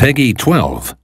PEGI 12.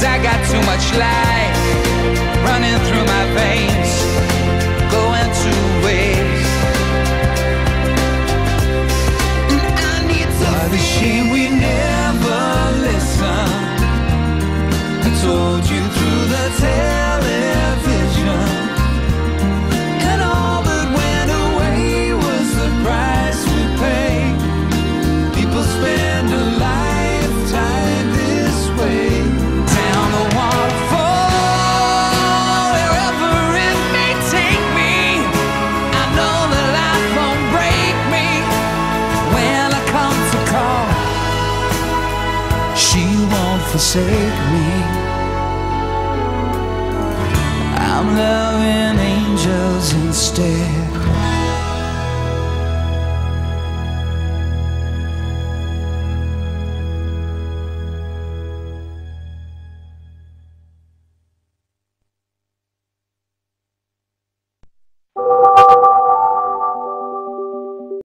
Cause I got too much life running through my veins, going to waste. And I need to. What a shame we never listened. I told you through the tale. forsake me. I'm loving angels instead.